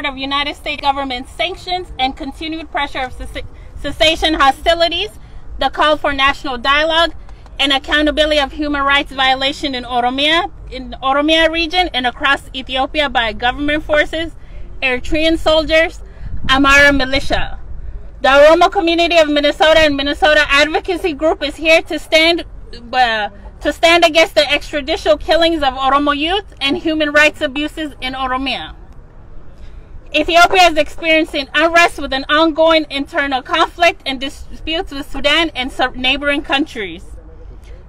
of United States government sanctions and continued pressure of cessation hostilities, the call for national dialogue, and accountability of human rights violation in Oromia, in Oromia region and across Ethiopia by government forces, Eritrean soldiers, Amhara militia. The Oromo community of Minnesota and Minnesota Advocacy Group is here to stand uh, to stand against the extrajudicial killings of Oromo youth and human rights abuses in Oromia. Ethiopia is experiencing unrest with an ongoing internal conflict and disputes with Sudan and neighboring countries.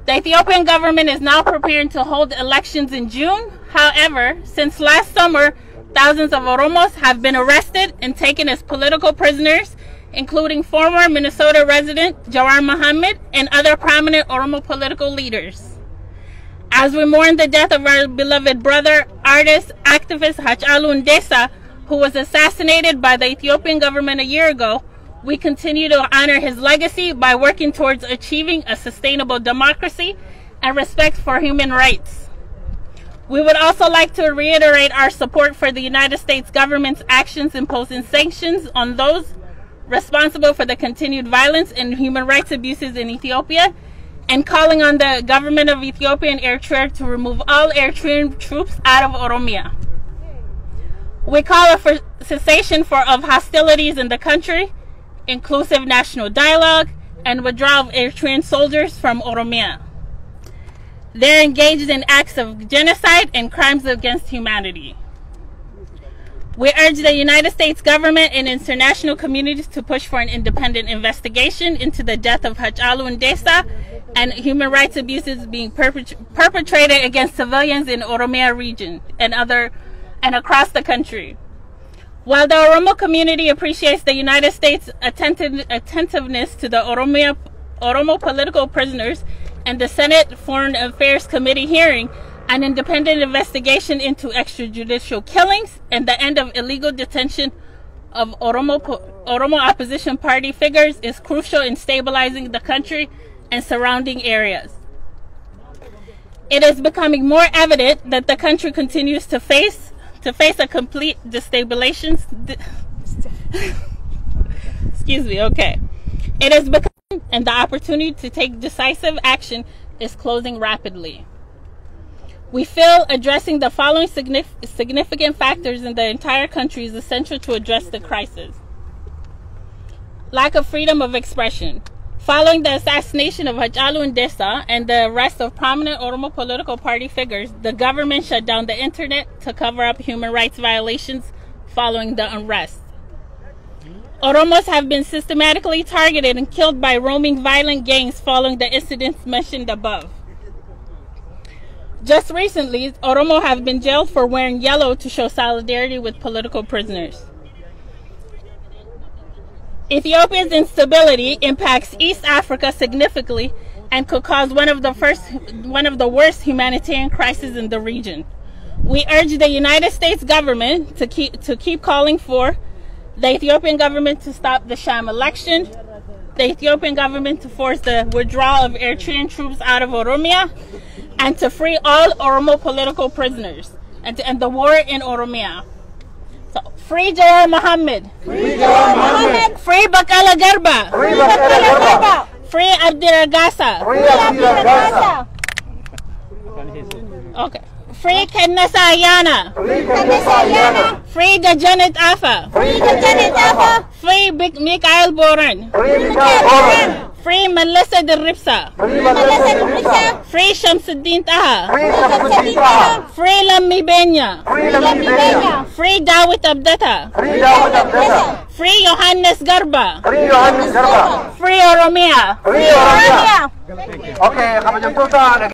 The Ethiopian government is now preparing to hold elections in June. However, since last summer, thousands of Oromos have been arrested and taken as political prisoners, including former Minnesota resident Jawar Mohammed and other prominent Oromo political leaders. As we mourn the death of our beloved brother, artist, activist Hachalu Hundessa, who was assassinated by the Ethiopian government a year ago, we continue to honor his legacy by working towards achieving a sustainable democracy and respect for human rights. We would also like to reiterate our support for the United States government's actions imposing sanctions on those responsible for the continued violence and human rights abuses in Ethiopia and calling on the government of Ethiopia and Eritrea to remove all Eritrean troops out of Oromia. We call for cessation for, of hostilities in the country inclusive national dialogue, and withdrawal of Eritrean soldiers from Oromia. They're engaged in acts of genocide and crimes against humanity. We urge the United States government and international communities to push for an independent investigation into the death of Hachalu Hundessa and human rights abuses being perpetrated against civilians in Oromia region and other and across the country. While the Oromo community appreciates the United States' attentive, attentiveness to the Oromia, Oromo political prisoners and the Senate Foreign Affairs Committee hearing, an independent investigation into extrajudicial killings and the end of illegal detention of Oromo, Oromo opposition party figures is crucial in stabilizing the country and surrounding areas. It is becoming more evident that the country continues to face to face a complete destabilization. Excuse me, okay. It is becoming, and the opportunity to take decisive action is closing rapidly. We feel addressing the following significant factors in the entire country is essential to address the crisis lack of freedom of expression, Following the assassination of Hachalu Hundessa and the arrest of prominent Oromo political party figures, the government shut down the internet to cover up human rights violations following the unrest. Oromos have been systematically targeted and killed by roaming violent gangs following the incidents mentioned above. Just recently, Oromo have been jailed for wearing yellow to show solidarity with political prisoners. Ethiopia's instability impacts East Africa significantly and could cause one of the first one of the worst humanitarian crises in the region. We urge the United States government to keep to keep calling for the Ethiopian government to stop the sham election, the Ethiopian government to force the withdrawal of Eritrean troops out of Oromia, and to free all Oromo political prisoners, and to end the war in Oromia. Free Jawar Mohammed. Free Jawar Mohammed. Free Bekele Gerba. Free Bekele Gerba. Free Abdiragasa. Free Abdiragasa. Okay. Free Kenesa Ayana. Free Ayana. Free Gajanet Afa. Free Gajanet Afa. Free Mikael Boran. Free Mikael Boran. Free Melissa de Ripsa. Free Melissa de Ripsa. Free Shamsuddin Taha. Free Shamsuddin Taha. Free Lammi Benya. Free Lammi Benya. Free Dawit Abdata. Free Dawit Abdata. Free Johannes Garba. Free Garba. Free Oromia. Free Oromia. Okay, yung tuta,